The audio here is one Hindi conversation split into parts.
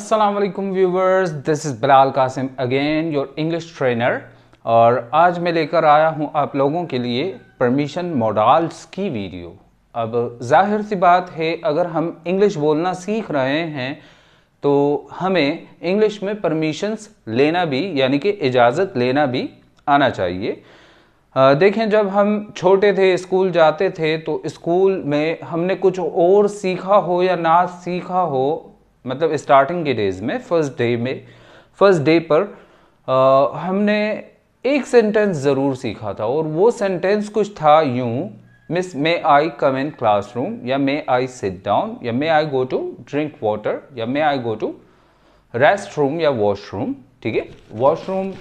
वालेकुम viewers this is Bilal Qasim again your English trainer और आज मैं लेकर आया हूँ आप लोगों के लिए परमिशन मॉडल्स की वीडियो अब ज़ाहिर सी बात है, अगर हम इंग्लिश बोलना सीख रहे हैं तो हमें इंग्लिश में परमिशंस लेना भी, यानी कि इजाज़त लेना भी आना चाहिए। देखें, जब हम छोटे थे, स्कूल जाते थे तो स्कूल में हमने कुछ और सीखा हो या ना सीखा हो मतलब स्टार्टिंग के डेज़ में फ़र्स्ट डे में फ़र्स्ट डे पर आ, हमने एक सेंटेंस ज़रूर सीखा था और वो सेंटेंस कुछ था यूँ miss may I come in classroom या मे आई सिट डाउन या may I go to drink water या may I go to rest room या वॉशरूम ठीक है? वॉशरूम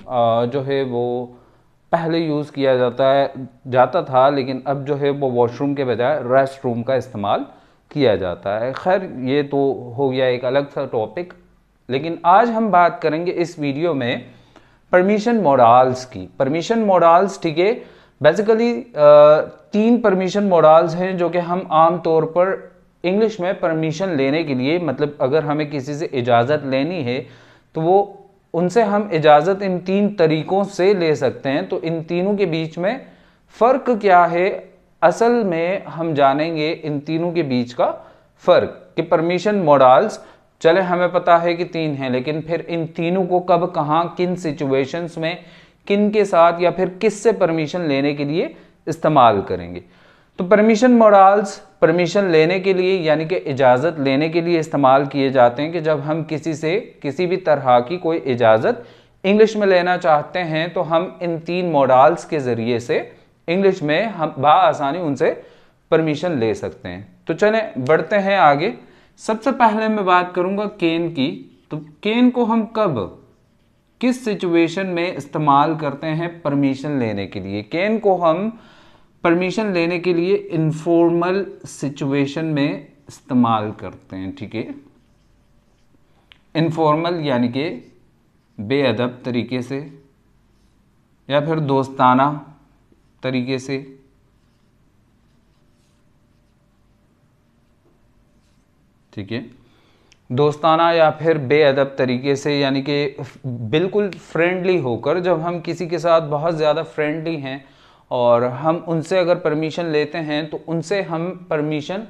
जो है वो पहले यूज़ किया जाता है जाता था लेकिन अब जो है वो वॉशरूम के बजाय रेस्ट रूम का इस्तेमाल किया जाता है। खैर, ये तो हो गया एक अलग सा टॉपिक लेकिन आज हम बात करेंगे इस वीडियो में परमिशन मॉडल्स की। परमिशन मॉडल्स ठीक है? बेसिकली तीन परमिशन मॉडल्स हैं जो कि हम आम तौर पर इंग्लिश में परमिशन लेने के लिए मतलब अगर हमें किसी से इजाज़त लेनी है तो वो उनसे हम इजाज़त इन तीन तरीक़ों से ले सकते हैं। तो इन तीनों के बीच में फ़र्क क्या है असल में हम जानेंगे इन तीनों के बीच का फ़र्क कि परमिशन मॉडल्स चले हमें पता है कि तीन हैं, लेकिन फिर इन तीनों को कब, कहाँ, किन सिचुएशंस में, किन के साथ या फिर किस से परमिशन लेने के लिए इस्तेमाल करेंगे। तो परमिशन मॉडल्स परमिशन लेने के लिए, यानी कि इजाज़त लेने के लिए इस्तेमाल किए जाते हैं कि जब हम किसी से, किसी भी तरह की कोई इजाज़त इंग्लिश में लेना चाहते हैं तो हम इन तीन मॉडल्स के ज़रिए से इंग्लिश में हम आसानी उनसे परमिशन ले सकते हैं। तो चले, बढ़ते हैं आगे। सबसे पहले मैं बात करूँगा केन की। तो केन को हम कब, किस सिचुएशन में इस्तेमाल करते हैं परमिशन लेने के लिए? केन को हम परमिशन लेने के लिए इनफॉर्मल सिचुएशन में इस्तेमाल करते हैं, ठीक है? इनफॉर्मल यानी कि बेअदब तरीके से, या फिर दोस्ताना। तरीके से। ठीक है? दोस्ताना या फिर बेअदब तरीके से, यानी कि बिल्कुल फ्रेंडली होकर, जब हम किसी के साथ बहुत ज़्यादा फ्रेंडली हैं और हम उनसे अगर परमिशन लेते हैं तो उनसे हम परमिशन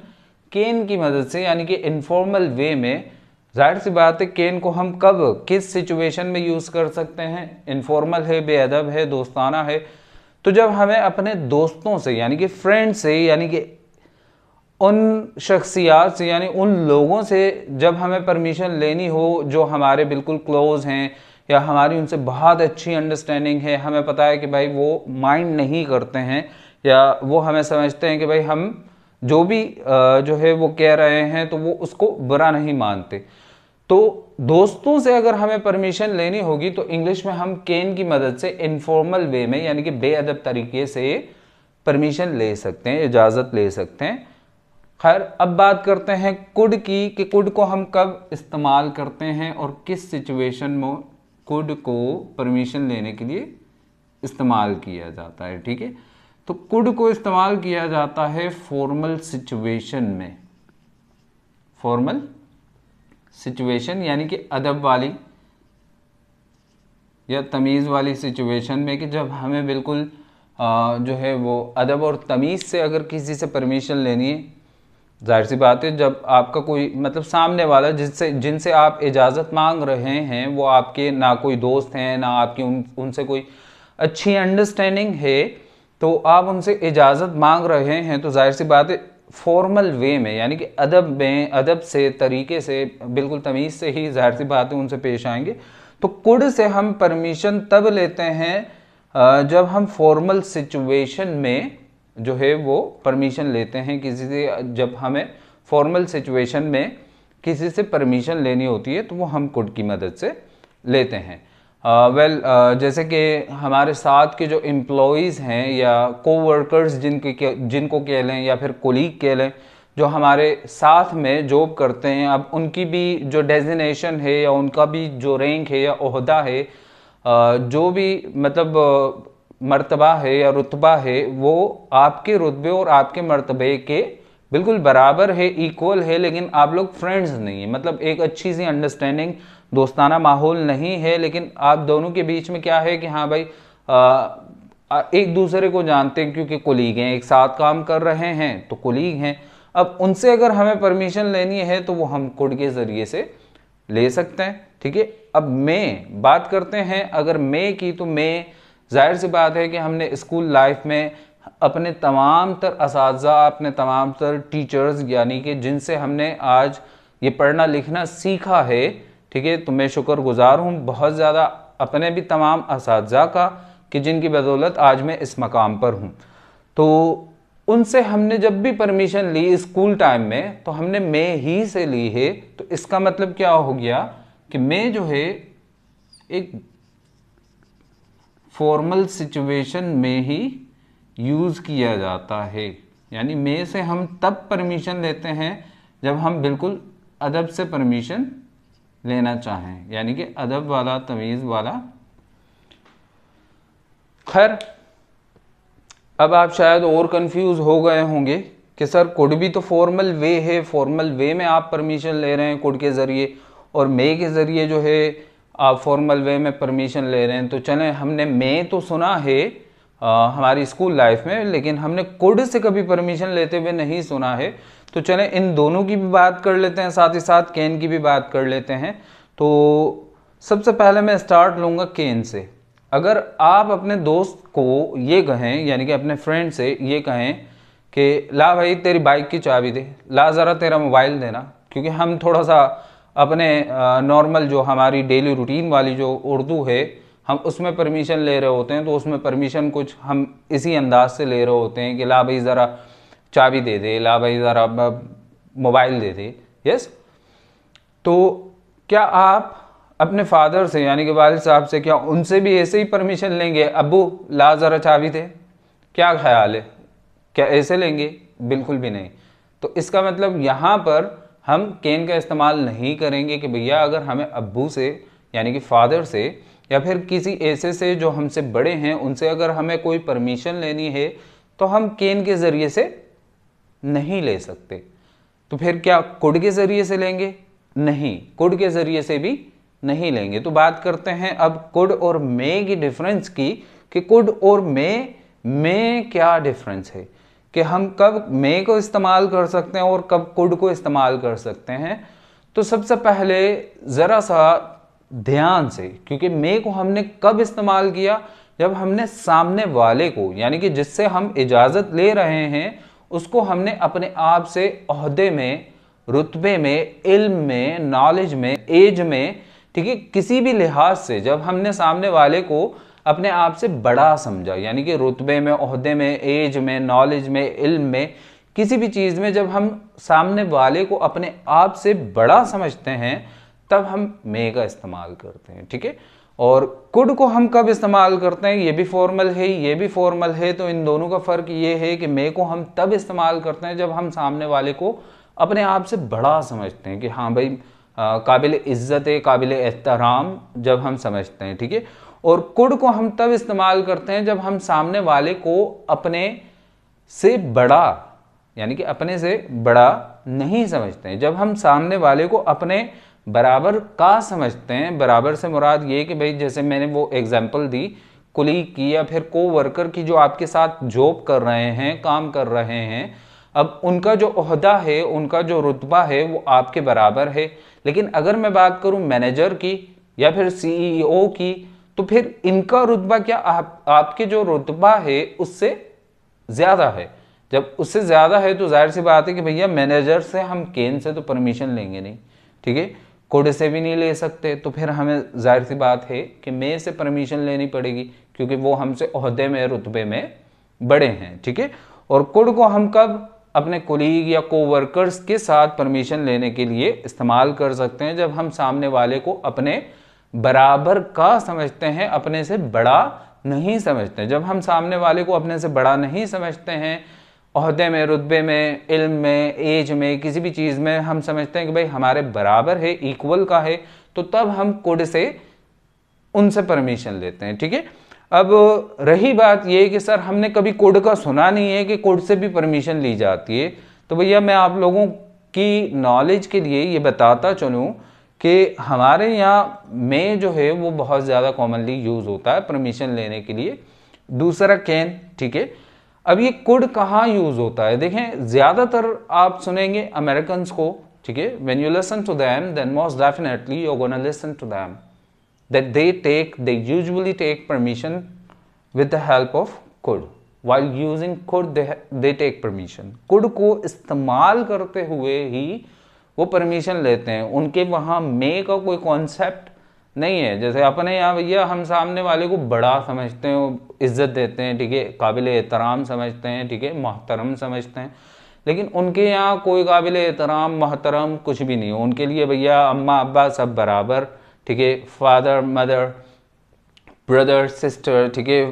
केन की मदद से, यानी कि इनफॉर्मल वे में, ज़ाहिर सी बात है, केन को हम कब, किस सिचुएशन में यूज़ कर सकते हैं? इनफॉर्मल है, बेअदब है, दोस्ताना है तो जब हमें अपने दोस्तों से, यानी कि फ्रेंड से, यानी कि उन शख्सियात से, यानी उन लोगों से जब हमें परमिशन लेनी हो, जो हमारे बिल्कुल क्लोज हैं, या हमारी उनसे बहुत अच्छी अंडरस्टैंडिंग है, हमें पता है कि भाई वो माइंड नहीं करते हैं, या वो हमें समझते हैं कि भाई हम जो भी जो है वो कह रहे हैं तो वो उसको बुरा नहीं मानते। तो दोस्तों से अगर हमें परमिशन लेनी होगी तो इंग्लिश में हम केन की मदद से इनफॉर्मल वे में, यानी कि बेअदब तरीके से परमिशन ले सकते हैं, इजाज़त ले सकते हैं। खैर, अब बात करते हैं कुड की, कि कुड को हम कब इस्तेमाल करते हैं और किस सिचुएशन में कुड को परमिशन लेने के लिए इस्तेमाल किया जाता है, ठीक है? तो कुड को इस्तेमाल किया जाता है फॉर्मल सिचुएशन में। फॉर्मल सिचुएशन यानी कि अदब वाली या तमीज़ वाली सिचुएशन में कि जब हमें बिल्कुल जो है वो अदब और तमीज़ से अगर किसी से परमिशन लेनी है, ज़ाहिर सी बात है, जब आपका कोई मतलब सामने वाला जिससे, जिनसे आप इजाज़त मांग रहे हैं, वो आपके ना कोई दोस्त हैं, ना आपकी उन, उनसे कोई अच्छी अंडरस्टैंडिंग है तो आप उनसे इजाज़त मांग रहे हैं तो ज़ाहिर सी बात है फॉर्मल वे में, यानी कि अदब में, अदब से, तरीके से, बिल्कुल तमीज़ से ही ज़ाहिर सी बात है उनसे पेश आएँगे। तो कुड से हम परमिशन तब लेते हैं जब हम फॉर्मल सिचुएशन में जो है वो परमिशन लेते हैं किसी से, जब हमें फॉर्मल सिचुएशन में किसी से परमिशन लेनी होती है तो वो हम कुड की मदद से लेते हैं। वेल uh, well, uh, जैसे कि हमारे साथ के जो एम्प्लॉयज़ हैं या कोवर्कर्स जिनके जिनको कह लें या फिर कोलीग कह लें जो हमारे साथ में जॉब करते हैं अब उनकी भी जो डेजिनेशन है या उनका भी जो रैंक है या अहदा है uh, जो भी मतलब मर्तबा है या रुतबा है वो आपके रुतबे और आपके मर्तबे के बिल्कुल बराबर है इक्वल है लेकिन आप लोग फ्रेंड्स नहीं है। मतलब एक अच्छी सी अंडरस्टैंडिंग दोस्ताना माहौल नहीं है लेकिन आप दोनों के बीच में क्या है कि हाँ भाई आ, एक दूसरे को जानते हैं क्योंकि कुलीग हैं एक साथ काम कर रहे हैं तो कुलीग हैं। अब उनसे अगर हमें परमिशन लेनी है तो वो हम कोड के ज़रिए से ले सकते हैं ठीक है? अब मैं बात करते हैं अगर मैं की तो मैं ज़ाहिर सी बात है कि हमने स्कूल लाइफ में अपने तमाम तर इस अपने तमाम तर टीचर्स यानी कि जिनसे हमने आज ये पढ़ना लिखना सीखा है ठीक है? तो मैं शुक्र गुज़ार हूँ बहुत ज़्यादा अपने भी तमाम इस का कि जिनकी बदौलत आज मैं इस मकाम पर हूँ। तो उनसे हमने जब भी परमिशन ली स्कूल टाइम में तो हमने मैं ही से ली है। तो इसका मतलब क्या हो गया कि मैं जो है, एक फॉर्मल सिचुएशन में ही यूज़ किया जाता है। यानी मे से हम तब परमिशन लेते हैं जब हम बिल्कुल अदब से परमिशन लेना चाहें। यानी कि अदब वाला तमीज़ वाला। खैर अब आप शायद और कंफ्यूज हो गए होंगे कि सर कोड भी तो फॉर्मल वे है। फॉर्मल वे में आप परमिशन ले रहे हैं कुड के ज़रिए और मे के ज़रिए जो है आप फॉर्मल वे में परमिशन ले रहे हैं। तो चलें हमने मे तो सुना है आ, हमारी स्कूल लाइफ में लेकिन हमने कुड से कभी परमिशन लेते हुए नहीं सुना है। तो चलें, इन दोनों की भी बात कर लेते हैं, साथ ही साथ केन की भी बात कर लेते हैं। तो सबसे पहले मैं स्टार्ट लूँगा केन से। अगर आप अपने दोस्त को ये कहें, यानी कि अपने फ्रेंड से ये कहें कि, ला भाई, तेरी बाइक की चाबी दे, ला ज़रा तेरा मोबाइल देना क्योंकि हम थोड़ा सा अपने नॉर्मल जो हमारी डेली रूटीन वाली जो उर्दू है, हम उसमें परमिशन ले रहे होते हैं तो उसमें परमिशन कुछ हम इसी अंदाज से ले रहे होते हैं कि, ला भाई, ज़रा चाबी दे दे, ला भाई ज़रा मोबाइल दे दे यस तो क्या आप अपने फादर से, यानी कि वाल साहब से, क्या उनसे भी ऐसे ही परमिशन लेंगे, अबू, ला ज़रा चाबी दे? क्या ख्याल है? क्या ऐसे लेंगे? बिल्कुल भी नहीं। तो इसका मतलब यहाँ पर हम केन का इस्तेमाल नहीं करेंगे कि भैया अगर हमें अबू से, यानी कि फादर से, या फिर किसी ऐसे से जो हमसे बड़े हैं, उनसे अगर हमें कोई परमिशन लेनी है तो हम केन के ज़रिए से नहीं ले सकते। तो फिर क्या कुड के ज़रिए से लेंगे? नहीं, कुड के ज़रिए से भी नहीं लेंगे। तो बात करते हैं अब कुड और मे की डिफरेंस की, कि कुड और मे, में क्या डिफरेंस है? कि हम कब मे को इस्तेमाल कर सकते हैं और कब कुड को इस्तेमाल कर सकते हैं। तो सबसे पहले ज़रा सा ध्यान से, क्योंकि मे को हमने कब इस्तेमाल किया? जब हमने सामने वाले को, यानी कि जिससे हम इजाज़त ले रहे हैं उसको हमने अपने आप से अहदे में, रुतबे में, इल्म में नॉलेज में एज में, ठीक है, किसी भी लिहाज से जब हमने सामने वाले को अपने आप से बड़ा समझा, यानी कि रुतबे में, अहदे में एज में नॉलेज में, इल्म में, किसी भी चीज़ में जब हम सामने वाले को अपने आप से बड़ा समझते हैं, तब हम मे का इस्तेमाल करते हैं, ठीक है? और कुड को हम कब इस्तेमाल करते हैं, ये भी फॉर्मल है, ये भी फॉर्मल है तो इन दोनों का फ़र्क ये है कि मे को हम तब इस्तेमाल करते हैं जब हम सामने वाले को अपने आप से बड़ा समझते हैं कि हाँ भाई काबिल इज़्ज़त काबिल एहतराम जब हम समझते हैं, ठीक है? और कुड को हम तब इस्तेमाल करते हैं जब हम सामने वाले को अपने से बड़ा, यानी कि अपने से बड़ा नहीं समझते हैं। जब हम सामने वाले को अपने बराबर का समझते हैं। बराबर से मुराद ये कि भाई जैसे मैंने वो एग्ज़ाम्पल दी कुली की या फिर को वर्कर की जो आपके साथ जॉब कर रहे हैं काम कर रहे हैं अब उनका जो अहदा है उनका जो रुतबा है वो आपके बराबर है। लेकिन अगर मैं बात करूँ मैनेजर की या फिर सीईओ e की तो फिर इनका रुतबा क्या आप, आपके जो रुतबा है उससे ज़्यादा है। जब उससे ज़्यादा है तो ज़ाहिर सी बात है कि भैया मैनेजर से हम केन से तो परमिशन लेंगे नहीं ठीक है? कोड से भी नहीं ले सकते तो फिर हमें ज़ाहिर सी बात है कि मे से परमिशन लेनी पड़ेगी, क्योंकि वो हमसे अहदे में, रुतबे में बड़े हैं, ठीक है? और कोड को हम कब अपने कोलीग या कोवर्कर्स के साथ परमिशन लेने के लिए इस्तेमाल कर सकते हैं, जब हम सामने वाले को अपने बराबर का समझते हैं, अपने से बड़ा नहीं समझते जब हम सामने वाले को अपने से बड़ा नहीं समझते हैं अहदे में, रुतबे में, इल्म में, एज में, किसी भी चीज़ में हम समझते हैं कि भाई हमारे बराबर है इक्वल का है तो तब हम कोड से उनसे परमिशन लेते हैं, ठीक है? अब रही बात ये कि सर हमने कभी कोड का सुना नहीं है कि कोड से भी परमिशन ली जाती है। तो भैया मैं आप लोगों की नॉलेज के लिए ये बताता चलूँ कि हमारे यहाँ में जो है वो बहुत ज़्यादा कॉमनली यूज़ होता है परमिशन लेने के लिए। दूसरा कैन ठीक है? अब ये कुड कहाँ यूज़ होता है? देखें, ज़्यादातर आप सुनेंगे अमेरिकन को, ठीक है? When you listen to them then most definitely you gonna listen to them that they take they usually take permission with the help of could. While using could they take permission could को इस्तेमाल करते हुए ही वो परमिशन लेते हैं। उनके वहाँ मे का कोई कॉन्सेप्ट नहीं है, जैसे अपने यहाँ भैया हम सामने वाले को बड़ा समझते हैं इज़्ज़त देते हैं, ठीक है, काबिल एहतराम समझते हैं, ठीक है, मोहतरम समझते हैं, लेकिन उनके यहाँ कोई काबिल एहतराम, मोहतरम कुछ भी नहीं हो। उनके लिए भैया अम्मा, अब्बा सब बराबर, ठीक है फादर मदर ब्रदर सिस्टर ठीक है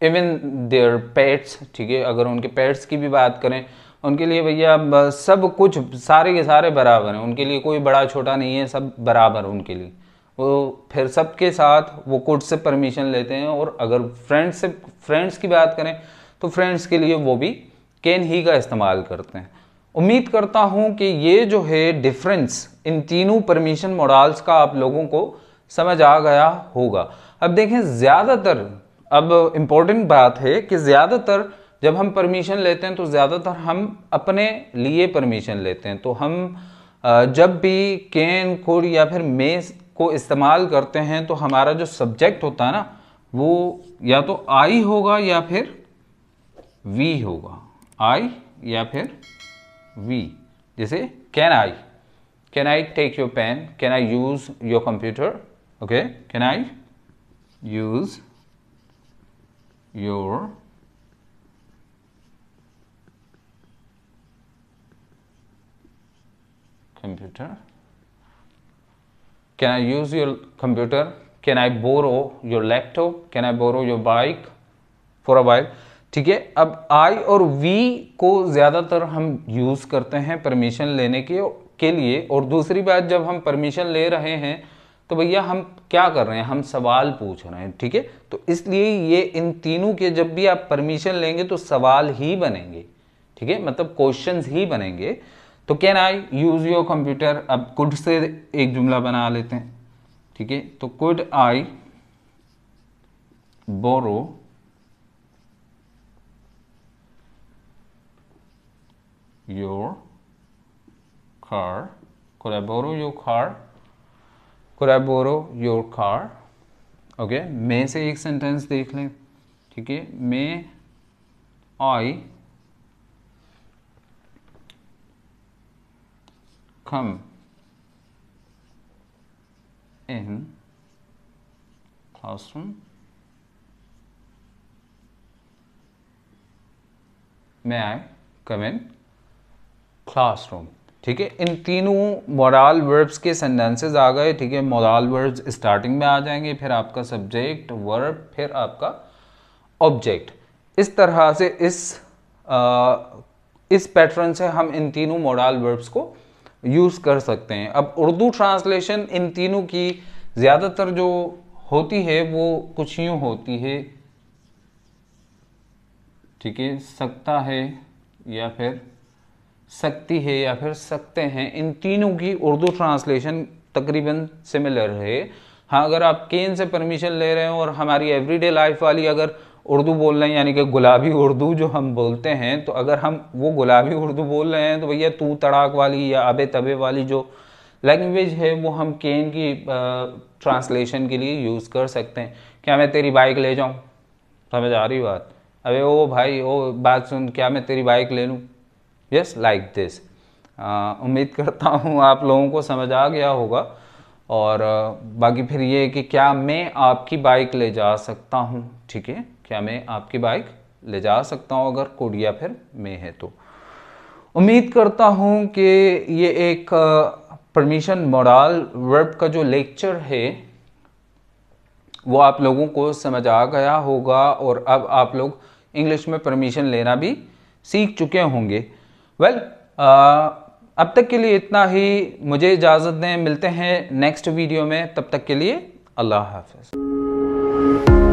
इवन देयर पेट्स ठीक है, अगर उनके पेट्स की भी बात करें, उनके लिए भैया सब कुछ सारे के सारे बराबर हैं। उनके लिए कोई बड़ा छोटा नहीं है, सब बराबर उनके लिए। वो फिर सबके साथ वो कोर्ट से परमिशन लेते हैं और अगर फ्रेंड्स से फ्रेंड्स की बात करें तो फ्रेंड्स के लिए वो भी कैन ही का इस्तेमाल करते हैं। उम्मीद करता हूँ कि ये जो है डिफरेंस इन तीनों परमिशन मॉडल्स का आप लोगों को समझ आ गया होगा। अब देखें, ज़्यादातर, अब इम्पोर्टेंट बात है कि ज़्यादातर जब हम परमिशन लेते हैं तो ज़्यादातर हम अपने लिए परमिशन लेते हैं। तो हम जब भी कैन कुड या फिर मेस को इस्तेमाल करते हैं तो हमारा जो सब्जेक्ट होता है ना, वो या तो आई होगा या फिर वी होगा। आई या फिर वी जैसे can I can I take your pen can I use your computer okay can I use your computer? Can I use your computer? Can I borrow your laptop? Can I borrow your bike for a while? ठीक है, अब आई और वी को ज़्यादातर हम यूज़ करते हैं परमिशन लेने के के लिए। और दूसरी बात, जब हम परमिशन ले रहे हैं तो भैया हम क्या कर रहे हैं? हम सवाल पूछ रहे हैं, ठीक है? तो इसलिए ये इन तीनों के जब भी आप परमिशन लेंगे तो सवाल ही बनेंगे, ठीक है? मतलब क्वेश्चंस ही बनेंगे। तो can I use your computer अब कुड से एक जुमला बना लेते हैं, ठीक है? तो could I borrow your car could I borrow your car? Could I borrow your car? Okay मैं से एक सेंटेंस देख लें, ठीक है? मे आई come in classroom. May I come in? Classroom. ठीक है? इन तीनों मोरल वर्ब्स के सेंटेंसेस आ गए ठीक है? मोरल वर्ब्स स्टार्टिंग में आ जाएँगे फिर आपका सब्जेक्ट वर्ब फिर आपका ऑब्जेक्ट इस तरह से इस आ, इस पैटर्न से हम इन तीनों मोरल वर्ब्स को यूज़ कर सकते हैं। अब उर्दू ट्रांसलेशन इन तीनों की ज़्यादातर जो होती है, वो कुछ यूँ होती है। ठीक है, सकता है या फिर सकती है या फिर सकते हैं, इन तीनों की उर्दू ट्रांसलेशन तकरीबन सिमिलर है। हाँ अगर आप केन से परमिशन ले रहे हो और हमारी एवरीडे लाइफ वाली अगर उर्दू बोल रहे हैं, यानी कि गुलाबी उर्दू जो हम बोलते हैं तो अगर हम वो गुलाबी उर्दू बोल रहे हैं तो भैया तू तड़ाक वाली या अबे तबे वाली जो लैंग्वेज है, वो हम केन की ट्रांसलेशन के लिए यूज़ कर सकते हैं। क्या मैं तेरी बाइक ले जाऊँ? समझ आ रही बात? अबे ओ भाई, ओ बात सुन, क्या मैं तेरी बाइक ले लूँ? यस लाइक दिस उम्मीद करता हूँ आप लोगों को समझ आ गया होगा। और बाकी फिर ये कि क्या मैं आपकी बाइक ले जा सकता हूँ? ठीक है? क्या मैं आपकी बाइक ले जा सकता हूँ अगर कोड या फिर मैं है तो? उम्मीद करता हूँ कि ये एक परमिशन मॉडल वर्ब का जो लेक्चर है वो आप लोगों को समझ आ गया होगा और अब आप लोग इंग्लिश में परमिशन लेना भी सीख चुके होंगे। वेल well, अब तक के लिए इतना ही। मुझे इजाज़त दें। मिलते हैं नेक्स्ट वीडियो में। तब तक के लिए अल्लाह हाफिज़।